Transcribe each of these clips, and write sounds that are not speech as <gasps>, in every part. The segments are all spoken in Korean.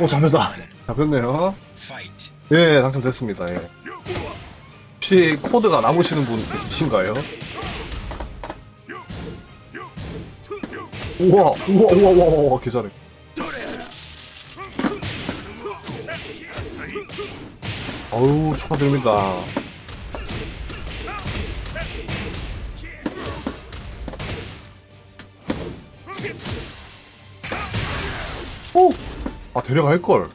오 잡혔다. 잡혔네요. 예 당첨됐습니다. 예. 혹시 코드가 남으시는 분 있으신가요? 우와 우와 우와 우와 우와 개잘해. 어우 축하드립니다 데려갈걸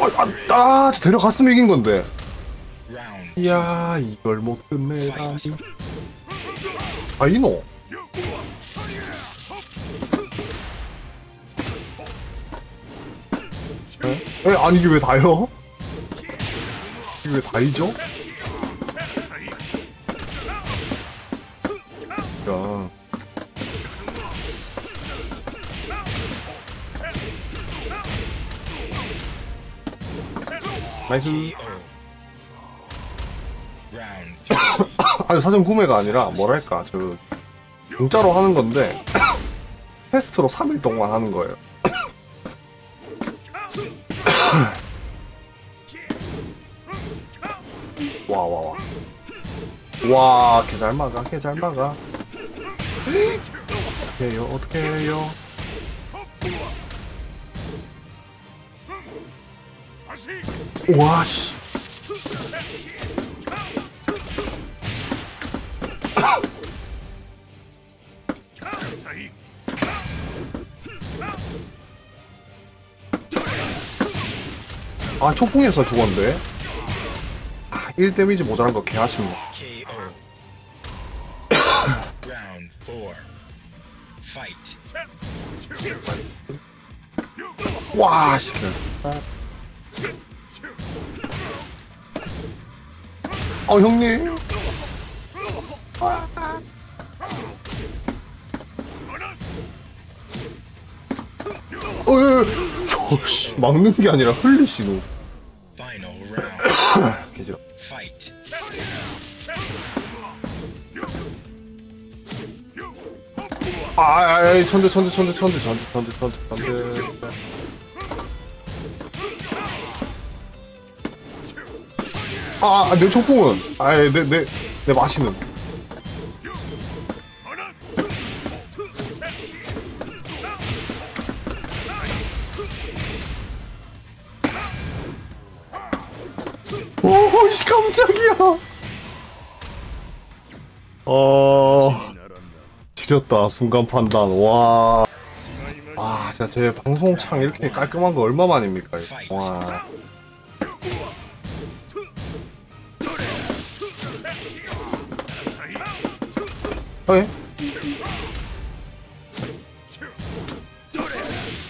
아, 아, 아, 저 데려갔으면 이긴 건데. 이야 이걸 못 끝내다니 아 이노 에? 에? 아니 이게 왜 다요? 이게 왜 다이죠? 야 Nice. <coughs> 아니 사전 구매가 아니라 뭐랄까 저 공짜로 하는 건데 <coughs> 테스트로 3일 동안 하는 거예요. <coughs> 와와 와. 와, 개잘 막아, 개잘 막아. <gasps> 어떻게 해요, 어떻게 해요? 와, 씨. 아, 초풍에서 죽었는데. 아, 1 데미지 모자란 거 개 아쉽네. KO. Round four. Fight. 와, 씨. 어, 형님. 어, 예, 예. 씨, 막는 게 아니라 흘리시노. 개지라. <coughs> Fight. 아, 아, 아, 천재, 천재, 천재, 천재, 천재, 천재, 천재, 천재. 아, 아, 내 초풍은. 아, 내, 내, 내 마시는. 오, 씨, 깜짝이야. 어, 지렸다, 순간 판단. 와. 아, 진짜 제 방송창 이렇게 깔끔한 거 얼마만입니까? 와. 에?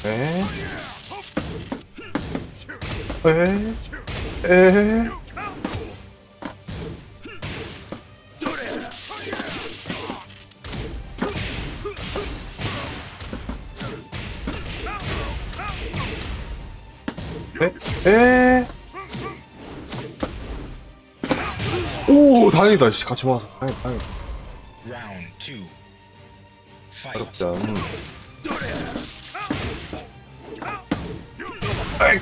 에? 에? 에? 에? 에? 오, 다행이다. 씨, 같이 와서. 다행, 다행. Round two. 어렵다. 음. 에이,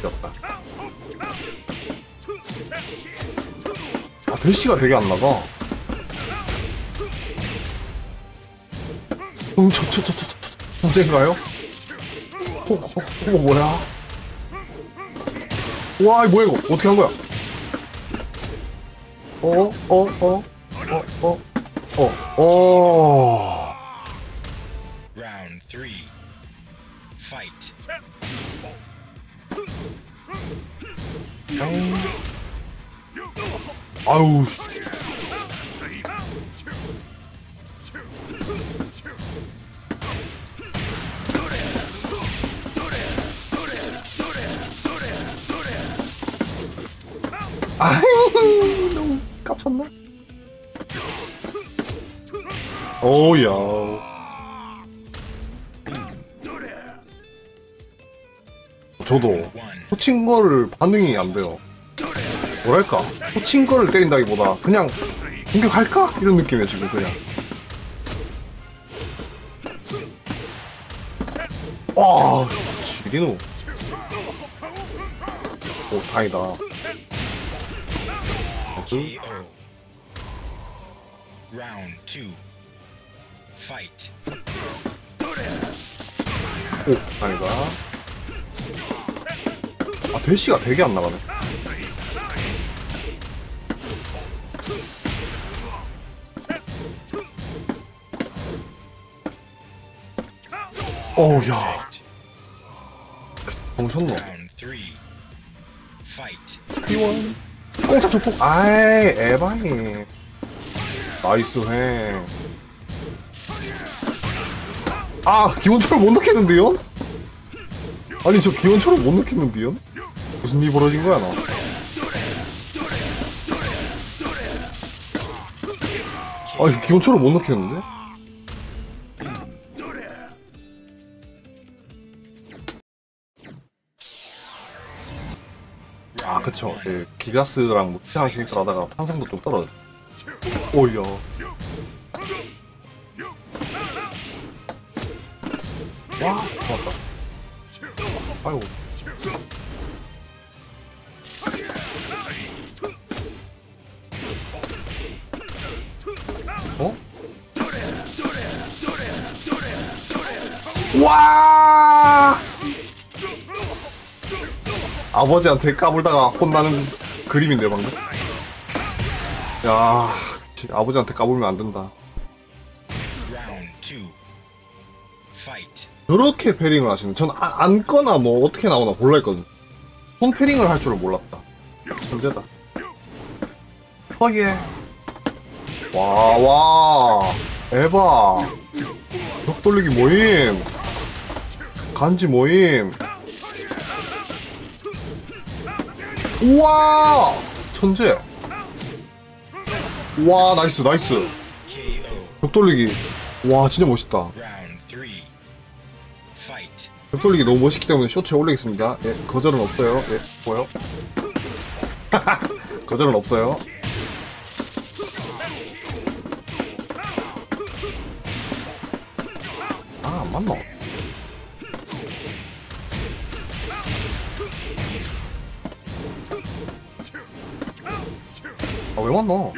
어렵다. 아, 대시가 되게 안 나가. 음, 저, 저, 저, 저, 저, 저, 언제인가요? 어, 어, 어, 뭐야? 와, 이 뭐야, 이거? 어떻게 한 거야? 어, 어, 어, 어, 어, 어, 어. Round three. Fight. 아우. 씨. 아이, 너무 깝쳤나? 오야. 저도. 호친 거를 반응이 안 돼요. 뭐랄까 호친 거를 때린다기보다 그냥 공격할까 이런 느낌이야 지금 그냥. 와, 지리누. 오, 다행이다. Two. Fight. 오, 다행이다. 아, 대시가 되게 안 나가네. 어우, 야. Fight. P1. 공짜 축복. 아이, 에바이. 나이스 회. 아, 기원처럼 못 넣겠는데요? 아니, 저 기원처럼 못 넣겠는데요? 무슨 일이 벌어진 거야, 나? 아니, 기원처럼 못 넣겠는데? 아, 그쵸. 예, 기가스랑 뭐, 캐릭터 하다가 탄성도 좀 떨어져. 오야. 와, 좋았다. 아이고. 어? 와! 아버지한테 까불다가 혼나는 그림인데 방금. 야, 씨, 아버지한테 까불면 안 된다. 저렇게 패링을 하시는. 전 아, 안거나 뭐 어떻게 나오나 몰라 했거든. 손 패링을 할 줄은 몰랐다. 천재다. 어예. 와, 와. 에바. 벽 돌리기 모임. 간지 모임. 우와! 천재. 와, nice, nice. 벽 돌리기. 와, 진짜 멋있다. Round three. Fight. 벽 돌리기 너무 멋있기 때문에 쇼츠에 올리겠습니다. 예, 거절은 없어요. 예, 뭐요? <laughs> 거절은 없어요. 아, 안 맞나? 아, 왜 맞나?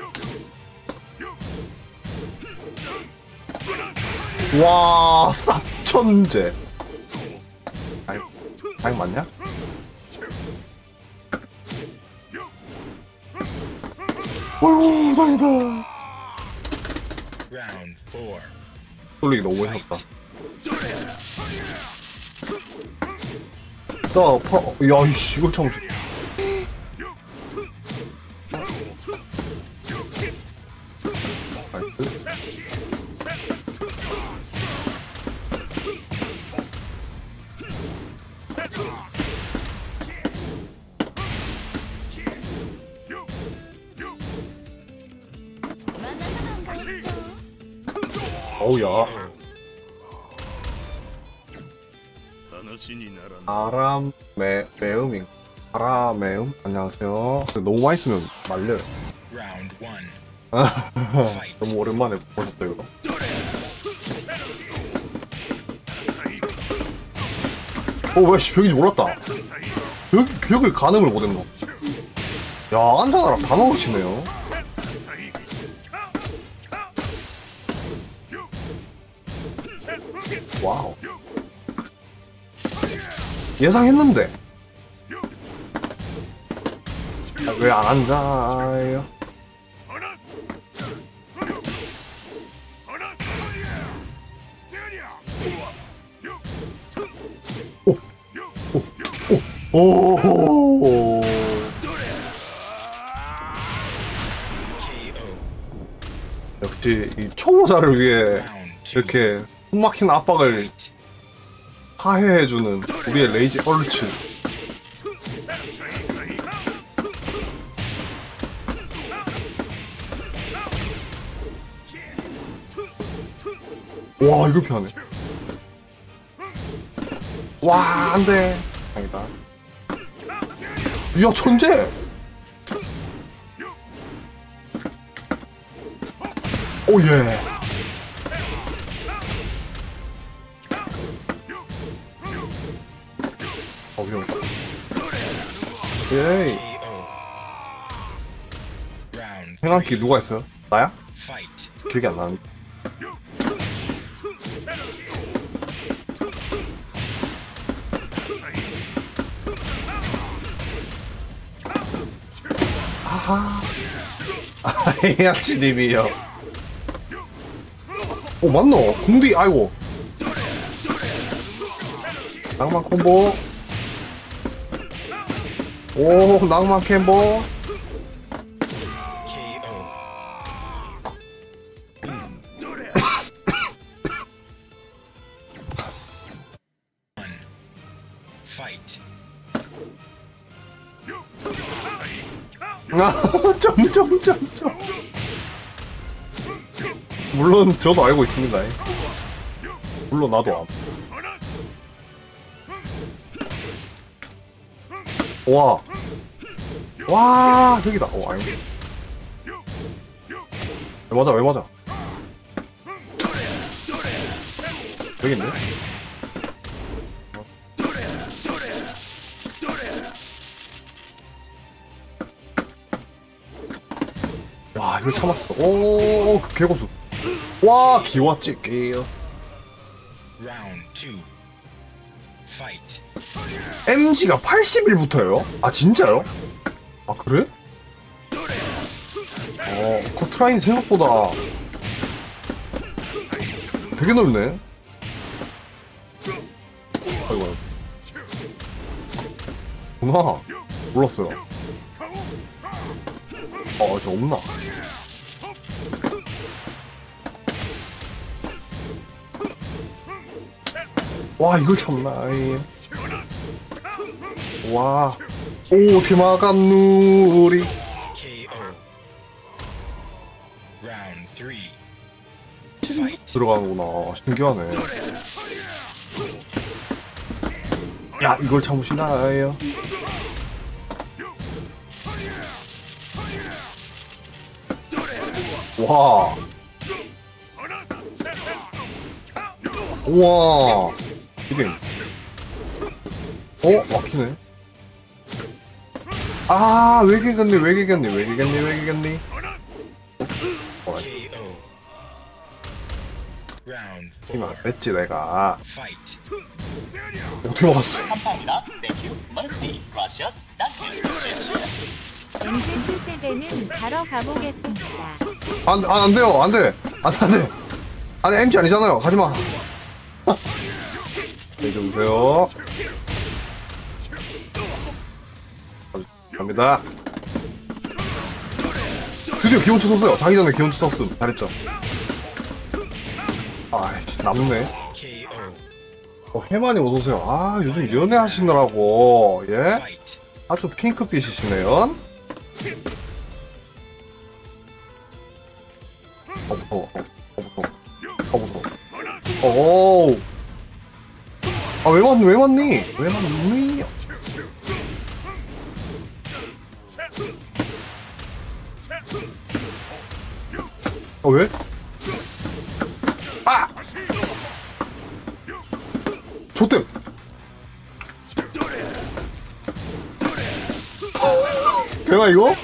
와, 쌉 천재. 아이 맞냐? 어휴, 다행이다. 돌리기 너무 멋있었다. 나, 파, 야, 이씨, 이거 참. 나 있고요. 아람 매, 매음인 아람 매음 안녕하세요. 너무 맛있으면 말려요. <laughs> 너무 오랜만에 보셨다 이거. 어왜씨 벽인지 몰랐다. 벽, 벽을 가늠을 못했나. 야 안타나랑 다 먹으시네요. 예상했는데. 왜안 앉아요? 오. KO. 역시 이 초보자를 위해. 이렇게 숨막힌 압박을 하해해주는 우리의 레이지 얼츠. 와 이거 피하네. 와 안돼. 다행이다. 이야 천재. 오예. 행한기 three. 누가 했어요? 나야? 기억이 안 나는데. 아하. 해야치님이요. <laughs> 오 맞노? 궁디 아이고. 낭만 콤보. 오 낭만. 아, <laughs> 점점점점. 물론 저도 알고 있습니다. 물론 나도 암. 와. 와, 여기다. 와, 아니. 왜 맞아, 왜 맞아? 여기 있네? 와, 이거 참았어. 오, 그 개고수. 와, 개요. Fight. MG가 81부터요? 아 진짜요? 아 그래? 어 커트라인 생각보다 되게 넓네. 아이고 구나 몰랐어요. 어저 없나? 와 이걸 참나. 와, 오, three. Fight. 들어가는구나. 신기하네. 야, 이걸 참으시나요? 와. 우와. 이게. 어? 막히네. 아, 외계겠니, 외계겠니, 외계겠니, 외계겠니? 어, KO. Round 힘안 four. 뺐지, 내가. 어떻게 막았어? 감사합니다. Thank you. Mercy. Gracias. Thank you. MZ 세대는 가러 가보겠습니다. 안, 안, 안 돼요. 안 돼. 안 돼, 안 돼. 아니, MG 아니잖아요. 가지 마. <laughs> 네. 갑니다. 드디어 기원초 썼어요. 자기 전에 기원초 썼음. 잘했죠. 아이씨, 남네. 어, 해만이 어서오세요. 아, 요즘 연애하시느라고. 예? 아주 핑크빛이시네요. 어, 무서워. 어, 어, 무서워. 어, 무서워. 오. 아, 왜 맞니? 왜 맞니? 왜 맞니? 어, 왜? 아! 좋댐! 되나 이거?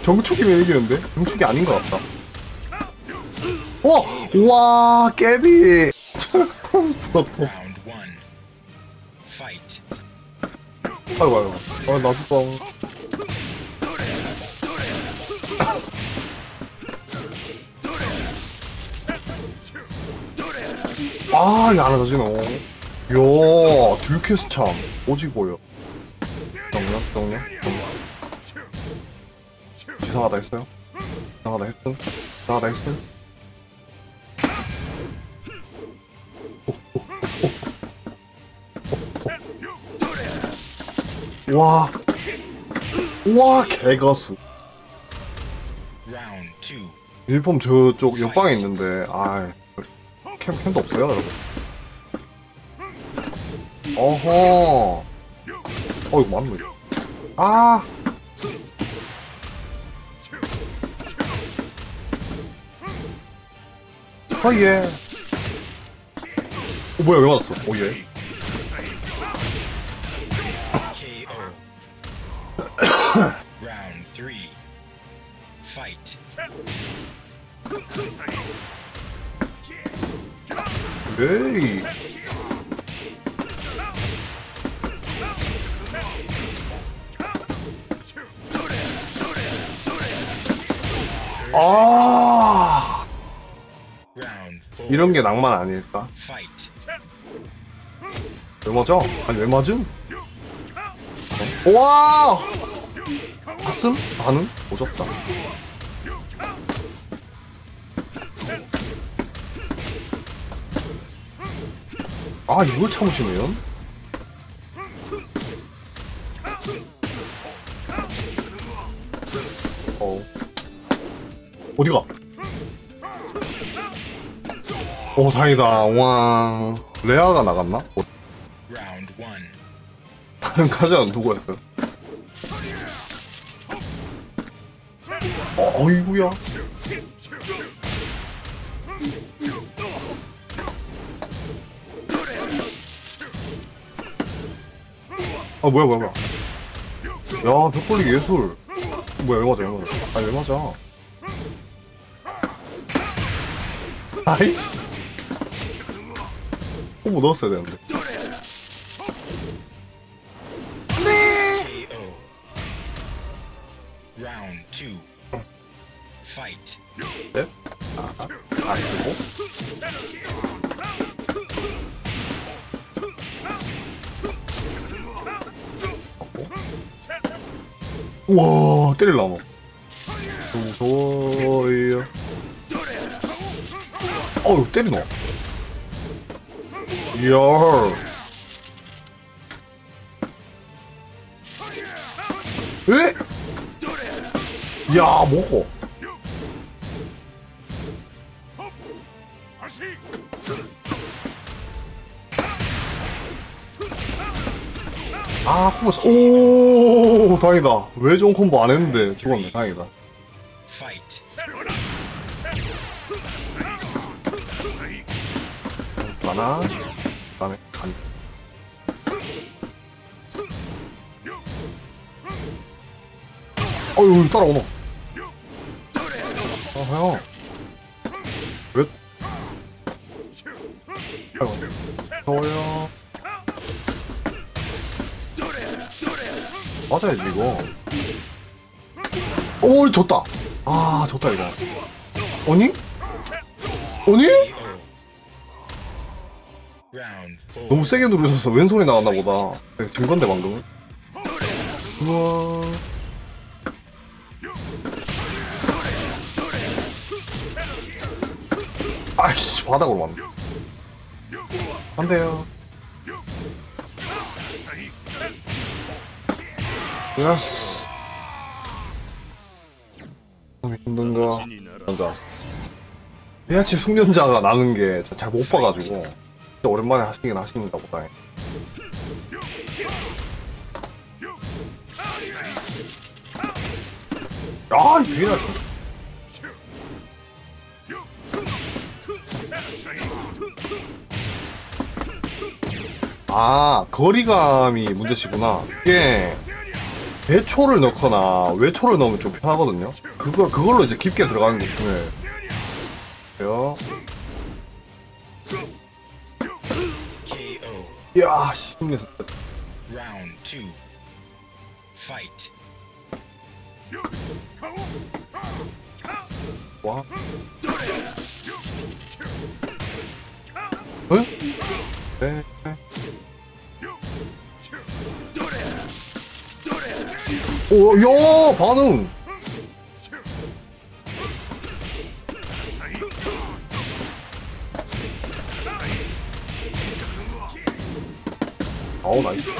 정축이면 이기는데? 정축이 아닌 것 같다. 어! 와 깨비! 아이고 아이고. 아 나 죽다. 아, 이거 안 하다지노. 이야, 딜캐스 참. 오지고요. 정령, 정령, 정령. 이상하다 했어요? 이상하다 했음? 이상하다 했음? 와. 와, 개가수. 유니폼 저쪽 옆방에 있는데, 아 캠, 캠도 없어요, 여러분. 어허. 어, 이거 맞네. 아. 아, 예. 어, 뭐야, 왜 맞았어? 오, 예. 에이. 아. 이런 게 낭만 아닐까? 왜 맞아? 아니 왜 맞음? 어? 와! 가슴? 나는? 오졌다. 아 이걸 참으시면? 어 어디가? 오 다행이다 와 레아가 나갔나? 어. 다른 가자는 누구였어요? 어, 어이구야. 아, 뭐야, 뭐야, 뭐야. 야, 벽돌리 예술. 뭐야, 왜 맞아, 왜 맞아. 아니, 왜 맞아. 아이씨. 호부 넣었어야 되는데. 우와 때릴라. 너 무서워요. 어우 때리노. 이야. 에? 야 뭐고 아 콤보 오 다행이다. 외전 콤보 안 했는데 죽었네. 다행이다. 하나 그다음에 간. 어휴 따라오노. 아형 왜? 더워요 맞아야지 이거 오 졌다 아 졌다 이거 아니? 아니? 너무 세게 누르셔서 왼손이 나왔나 보다. 네, 진 건데 방금. 우와. 아이씨 바닥으로 왔네. 안 돼요. 야스 뭔가? 뭔가 해야치 숙련자가 나는 게 잘 못 봐가지고 오랜만에 하시긴 하시는가 보다 아, 뒤에 나 아, 거리감이 문제시구나. 이게 배초를 넣거나 외초를 넣으면 좀 편하거든요. 그거 그걸로 이제 깊게 들어가는 게 중요해요. Round two. Fight. 와. 응? 네. 오, 야, 반응. 아우, 나이스.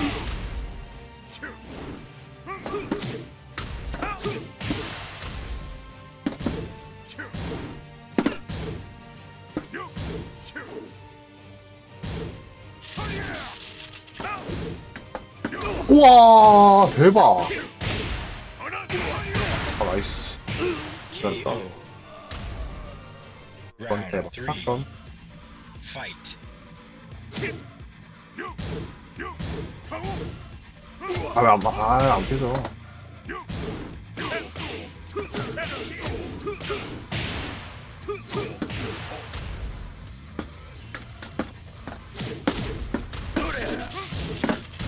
우와, 대박. Round 대박. three. 사건. Fight. 아, 왜 안, 아, 안 펴져.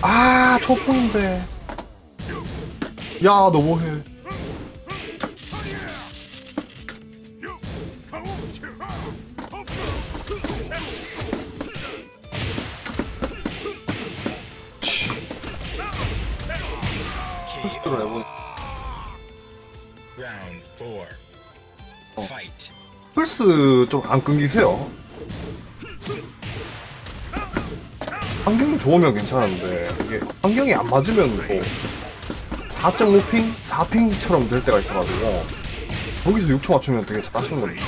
아 초풍인데 야 너무해 해보니 Round. Fight. 플스 좀 안 끊기세요? 환경이 좋으면 괜찮은데 이게 환경이 안 맞으면 또 4.5핑? 4핑처럼 될 때가 있어가지고 거기서 6초 맞추면 되게 잘하시는 겁니다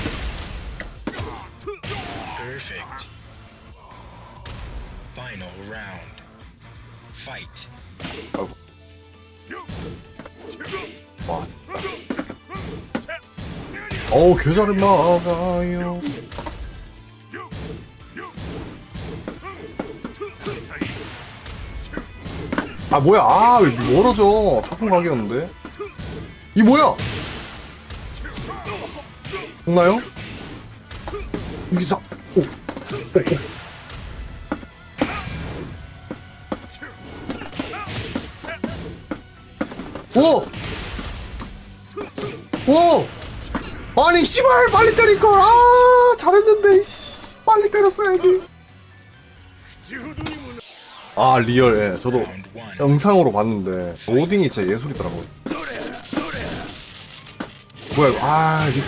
계좌를 막아요 아 뭐야 아왜 멀어져 초풍 각이었는데 이 뭐야 없나요? 이게 자 오. 오, 오. 오! 오! 아니 씨발 빨리 때릴 걸. 아 잘했는데 씨, 빨리 때렸어야지. 아 real 예 저도. 영상으로 봤는데 로딩이 진짜 예술이더라고요. 뭐야 이거? 아 이게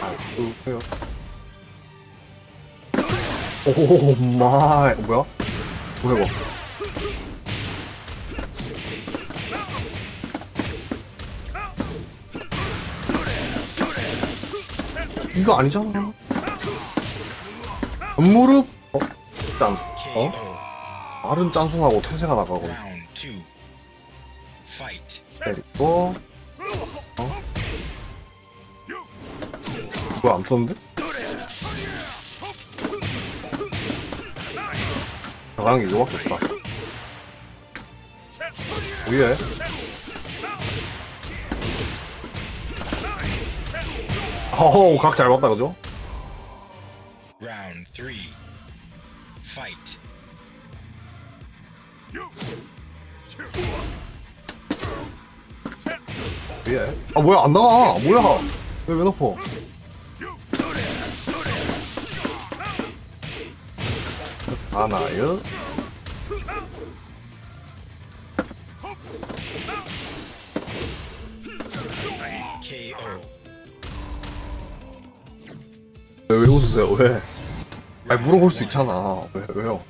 아 누구세요? 오 마이 뭐야? 뭐야 이거 이거 아니잖아 무릎 어? 짠. 어? 말은 짠송하고 퇴세가 나가고. 때리고 어? 뭐야 안 썼는데? 나가는 게 이거밖에 없다 오예 어우 각잘 봤다 그죠? Round three. Fight. 예. 아 뭐야 안 나가 뭐야 왜 왜 넣어 하나요 왜? 아니 물어볼 수 있잖아. 왜 왜요.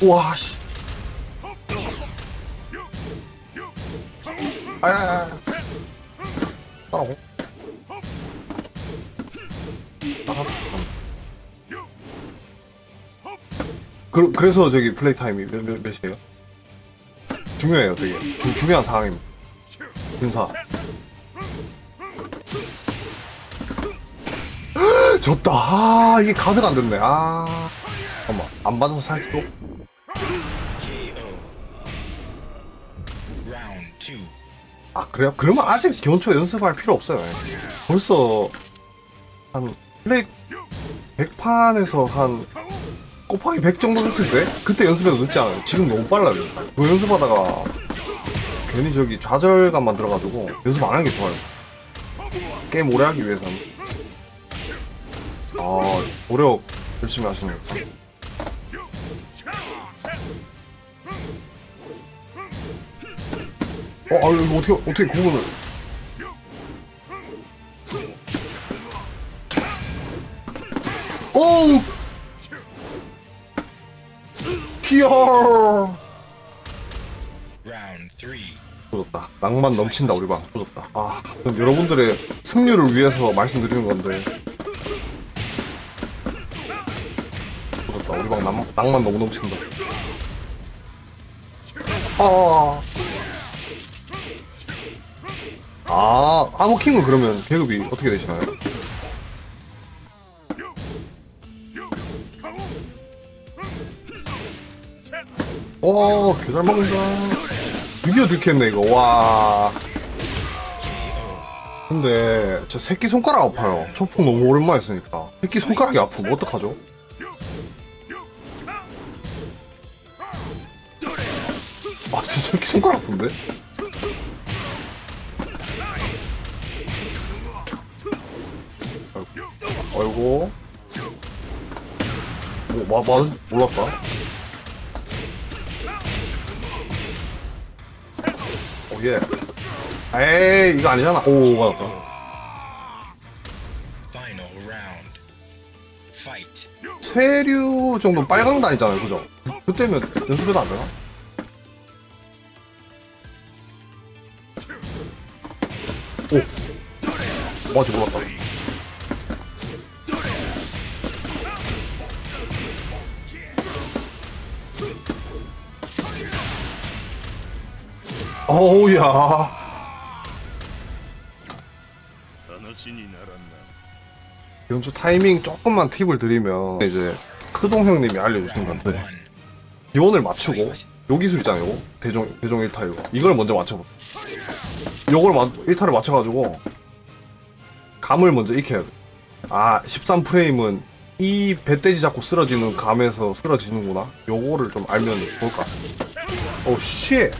우와 씨. 아야야야 따라오. 따라. 그, 그래서 저기 플레이 타임이 몇, 몇, 몇이에요? 중요해요 되게. 주, 중요한 상황입니다 군사 졌다 아 이게 가드가 안 됐네 아 잠깐만 안 받아서 살기도. 아 그래요? 그러면 아직 기본초 연습할 필요 없어요. 예. 벌써 한 플레이 100판에서 한 곱하기 100 정도 됐을 때 그때 연습해도 늦지 않아요. 지금 너무 빨라요. 그 연습하다가 괜히 저기 좌절감만 들어가지고 연습 안 하는 게 좋아요. 게임 오래 하기 위해서는. 아, 오래 열심히 하시네요. 어, 아, 이거 어떻게, 어떻게 구분을. 오우! 피어! Round 3. 부졌다. 낭만 넘친다 우리 방. 부졌다. 아 여러분들의 승률을 위해서 말씀드리는 건데. 부졌다. 우리 방 낭만, 낭만 너무 넘친다. 아. 아, 아호킹은 그러면 계급이 어떻게 되시나요? 오, 계단 먹는다. 드디어 들켰네, 이거. 와. 근데, 저 새끼 손가락 아파요. 초풍 너무 오랜만에 쓰니까. 새끼 손가락이 아프면 어떡하죠? 아, 진짜 새끼 손가락 아픈데? 아이고. 아이고. 뭐, 마, 맞, 몰랐다. 예. 에이, 이거 아니잖아. 오, 맞았다. 세류 정도 빨강 다니잖아요, 그죠? 그때면 연습해도 안 되나? 오! 맞지, 몰랐다. 어우야. 話にならんな 연주 타이밍 조금만 팁을 드리면 이제 크동 형님이 알려주신 건데 One. 기원을 맞추고 요 기술 있잖아요 요거 대종 대종 1타 이거 이걸 먼저 맞춰봐 요걸 마, 1타를 맞춰가지고 감을 먼저 익혀야 돼아 13프레임은 이 배돼지 잡고 쓰러지는 감에서 쓰러지는구나 요거를 좀 알면 좋을 것 같아 오 쉣!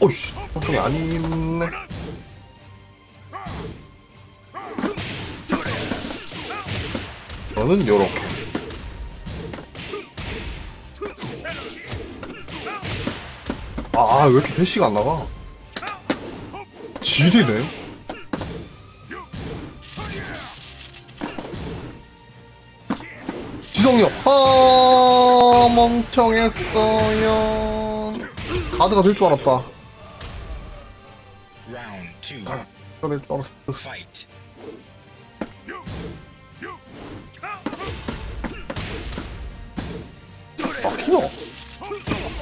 오씨 소통이 안 있네 저는 요렇게 아, 아, 왜 이렇게 대시가 안 나가? 지리네? 지성이요. 아, 멍청했어요. 가드가 될 줄 알았다. Round two. 그럴 줄 알았어. Fight. 막히노.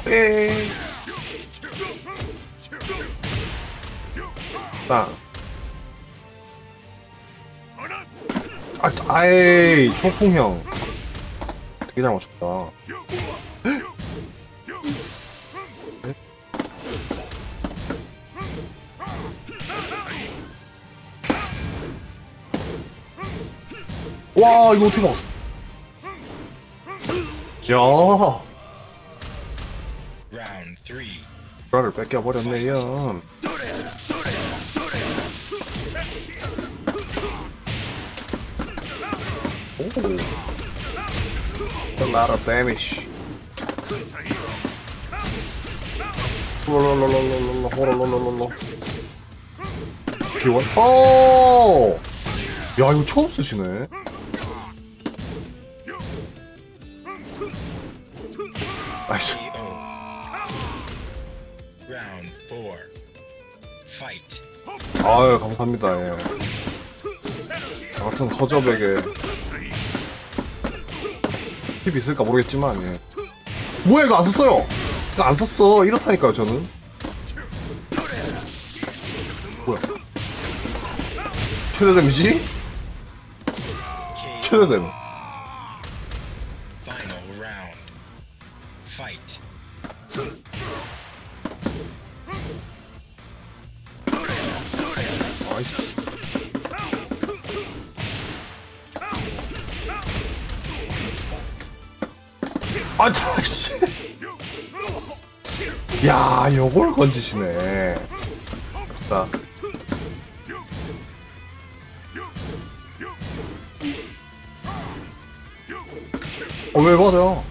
에이. 땅. 아, 아이, 총풍형. 되게 잘 맞췄다. 와, 이거 어떻게 막았어? 야. 브라를 뺏겨버렸네요. 오. A lot of damage. 롤롤롤롤롤롤 호롤롤롤롤. 기원? 오! 야 이거 처음 쓰시네. 나이스. Fight. 아유 감사합니다 예. 저 같은 허접에게 팁 있을까 모르겠지만 예. 뭐야 이거 안 썼어요 이거 안 썼어 이렇다니까요 저는 뭐야 최대 데미지? 최대 데미 Final 야, 요걸 건지시네. 자. 어, 왜 맞아?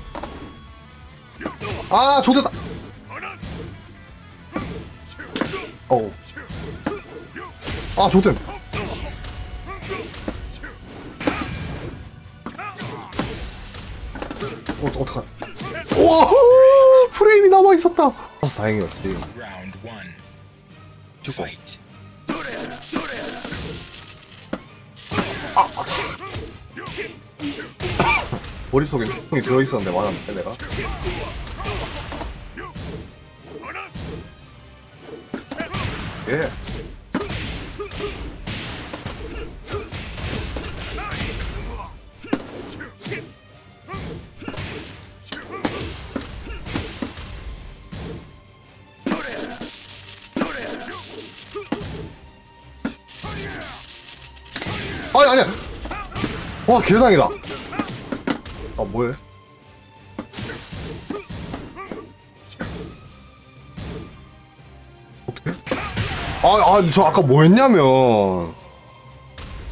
아, 좋됐다. 어우. 아, 좋댐. 어, 어떡하 와, 프레임이 남아 있었다. 그래서 다행이었지. 죽어. Fight. 머릿속에 총이 들어있었는데 맞았는데, 내가. 예. 와 개당이다. 아 뭐해? 아아저 아까 뭐 했냐면.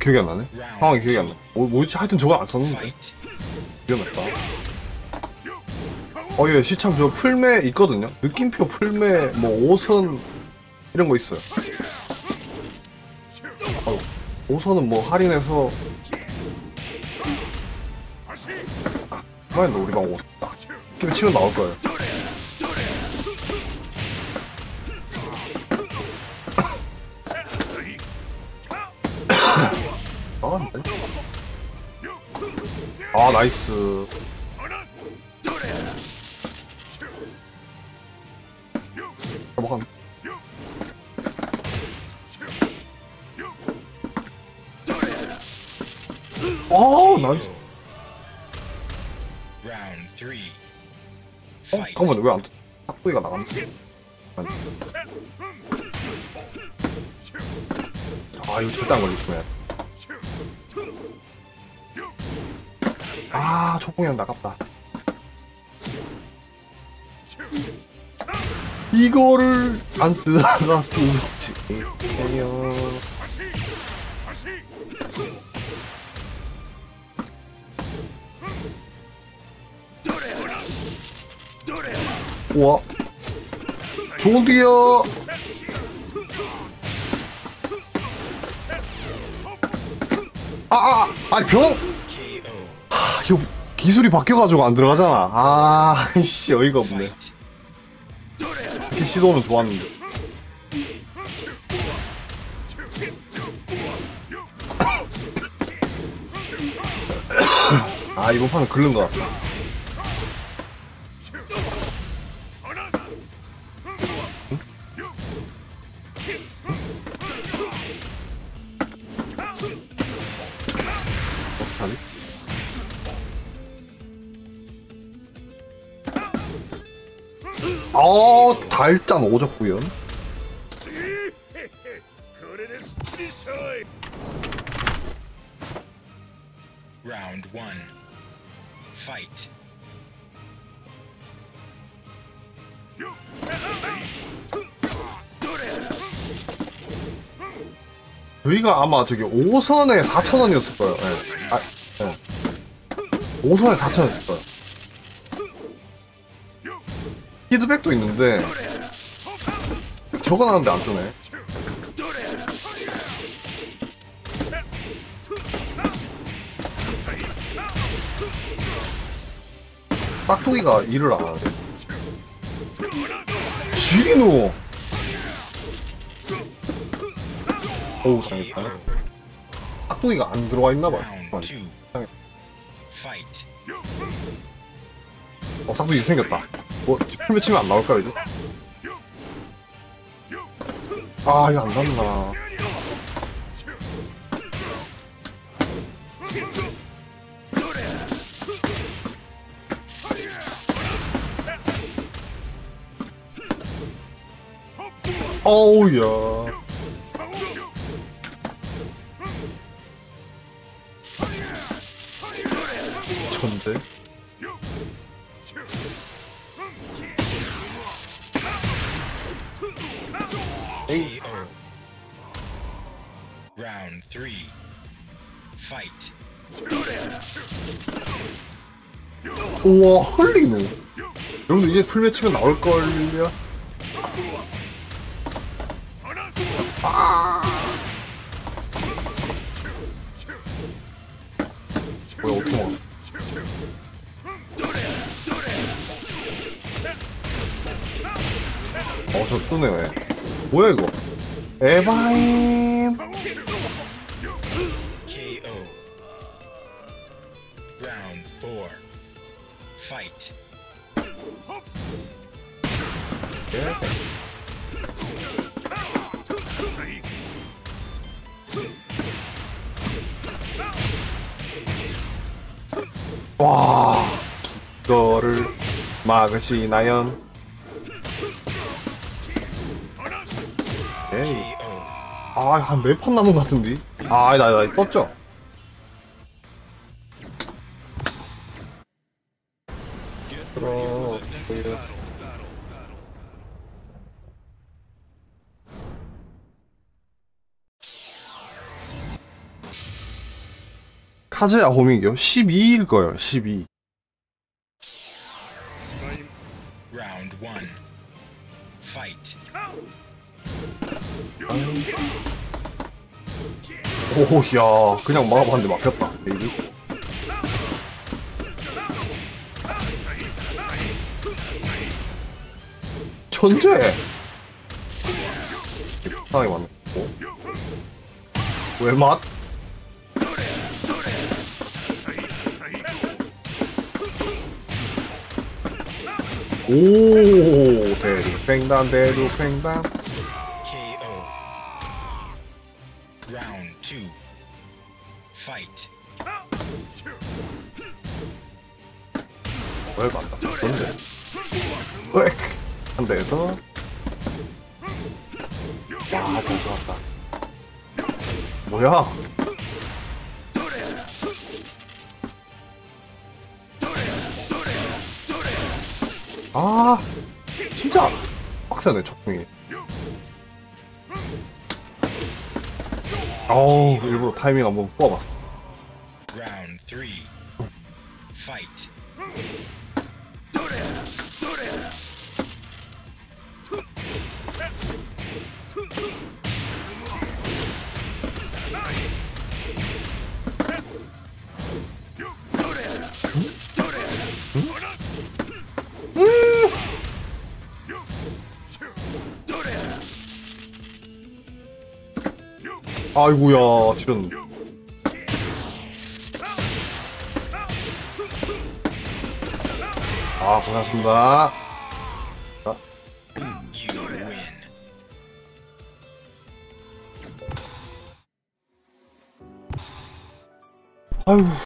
기억이 안 나네? 상황이 기억이 안나. 뭐, 뭐였지? 하여튼 저거 안 썼는데. 위험했다 어예 시참 저 풀매 있거든요? 느낌표 풀매 뭐 5선 이런 거 있어요. 어, 5선은 뭐 할인해서 아 그만했네 우리 방 5선 팀 치면 나올 거예요. <coughs> 아 나이스 잠깐만 왜안 탁구이가 아니. 아 이거 절대 안 걸리시네 아 초봉이랑 나갔다. 이거를 안 쓰다가 쓰지 우와 좋은데요 아아 아니 병. 아, 이거 기술이 바뀌어가지고 안 들어가잖아. 아, <laughs> 씨 어이가 없네. 이렇게 시도는 좋았는데. <coughs> 아, 이번 판은 긁는 것 같다. 어, 달짠 오졌구요. Round one. Fight. 저희가 아마 저기 5선에 4,000원이었을 거예요. 예. 아, 예. 5선에 4,000원 피드백도 있는데 적어놨는데 안 뜨네. 깍두기가 일을 안 하네. 지리노! 어우, 당했다. 깍두기가 안 들어와 있나봐. 어, 깍두기 생겼다. 뭐, 풀면 치면 안 나올까요, 이제? 아, 이거 안 났나. 어우, 야. 우와, 헐리노. 여러분들 이제 풀매 치면 나올걸요? 뭐야, 어떻게 먹었어? 어, 저 뜨네, 왜. 뭐야, 이거? 에바임. 그렇지 나연. 에이. 아한 몇판 네 남은 것 같은데? 아나나 나, 떴죠? 그럼 카즈야 호밍이요? 12일 거예요 12 one. Fight. 오야 그냥 막아봤는데 막혔다 베이비 천재 상하게 맞네 오? 왜 맛? 오 대륙횡단 대륙횡단 KO. Round two. Fight. 왜 맞다 좋은데 으엑 한대 더. 와, 잘 좋았다. 뭐야? 아, 진짜 빡세네, 촉궁이. 어우, 일부러 타이밍 한번 뽑아봤어. 아이고야, 지금. 아, win. 아유.